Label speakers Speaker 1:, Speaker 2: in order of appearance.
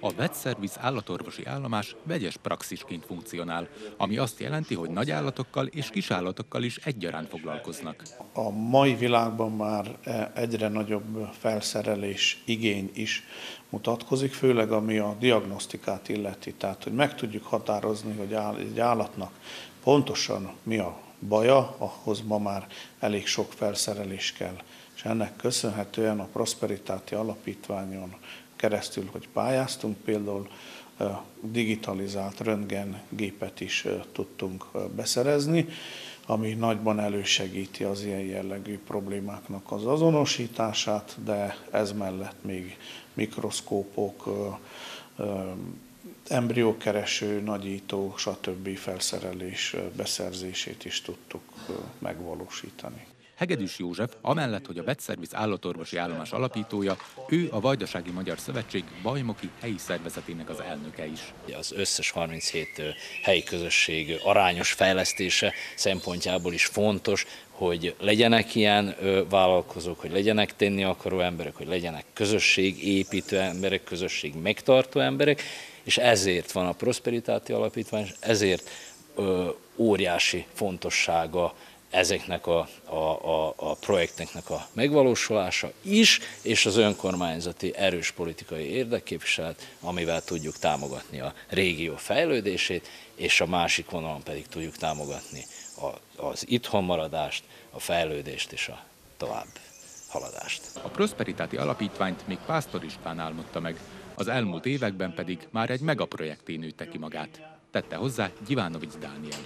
Speaker 1: A vetszerviz állatorvosi állomás vegyes praxisként funkcionál, ami azt jelenti, hogy nagy állatokkal és kisállatokkal is egyaránt foglalkoznak.
Speaker 2: A mai világban már e, egyre nagyobb felszerelés igény is mutatkozik, főleg ami a diagnosztikát illeti, tehát hogy meg tudjuk határozni, hogy egy állatnak pontosan mi a baja, ahhoz ma már elég sok felszerelés kell. És ennek köszönhetően a Prosperitáti Alapítványon keresztül, hogy pályáztunk, például digitalizált röntgengépet is tudtunk beszerezni, ami nagyban elősegíti az ilyen jellegű problémáknak az azonosítását, de ez mellett még mikroszkópok, embriókereső, nagyító, stb. felszerelés beszerzését is tudtuk megvalósítani.
Speaker 1: Hegedűs József, amellett, hogy a Betszerviz állatorvosi állomás alapítója, ő a Vajdasági Magyar Szövetség Bajmoki helyi szervezetének az elnöke is.
Speaker 3: Az összes 37 helyi közösség arányos fejlesztése szempontjából is fontos, hogy legyenek ilyen vállalkozók, hogy legyenek tenni akaró emberek, hogy legyenek közösségépítő emberek, közösség megtartó emberek, és ezért van a Prosperitáti Alapítvány, és ezért óriási fontossága ezeknek a, a, a, a projekteknek a megvalósulása is, és az önkormányzati erős politikai érdekképviselet, amivel tudjuk támogatni a régió fejlődését, és a másik vonalon pedig tudjuk támogatni a, az itthonmaradást, a fejlődést és a tovább haladást.
Speaker 1: A Prosperitáti Alapítványt még Pásztor István álmodta meg, az elmúlt években pedig már egy megaprojekté nőtte ki magát. Tette hozzá Gyivanovics Dániel.